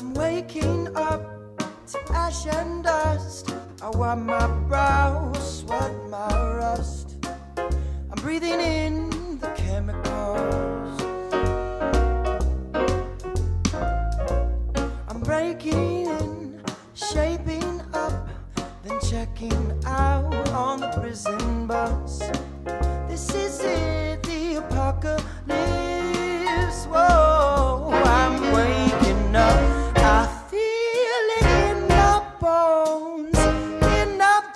I'm waking up to ash and dust. I wipe my brow, sweat my rust. I'm breathing in the chemicals. I'm breaking in, shaping up, then checking out on the prison bus.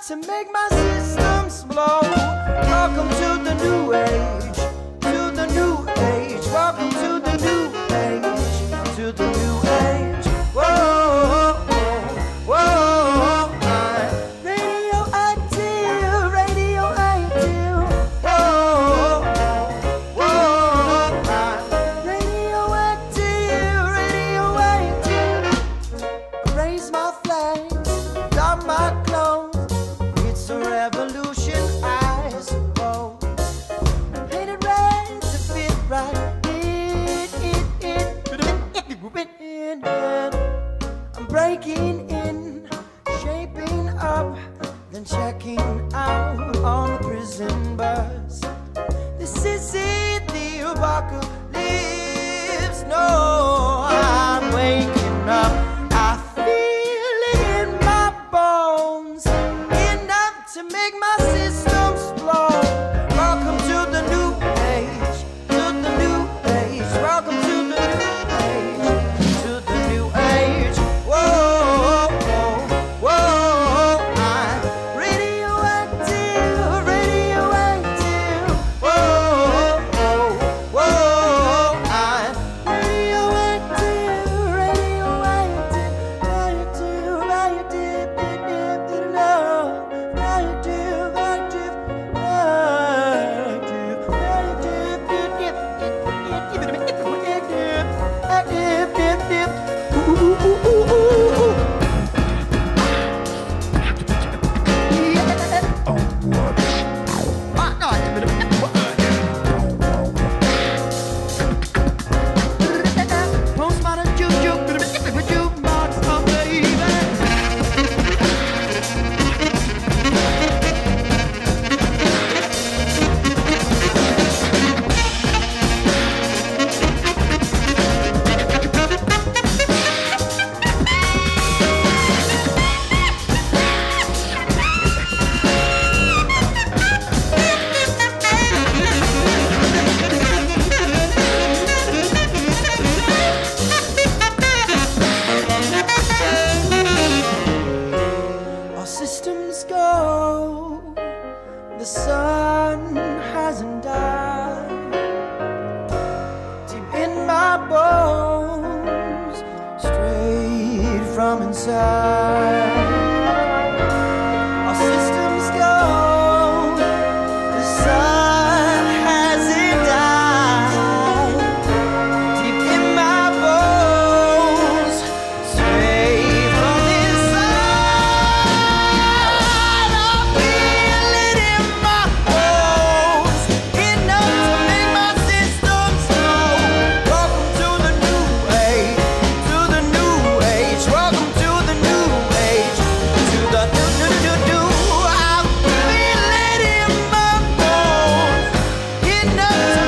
To make my systems blow. Welcome to the new age, to the new age. Welcome to the new age, to the new age. Whoa, whoa, whoa. I'm radioactive, radioactive. Whoa, whoa. I'm radioactive, radioactive. I raise my flag, checking out on the prison bus. This is it, the apocalypse. No, from inside. knows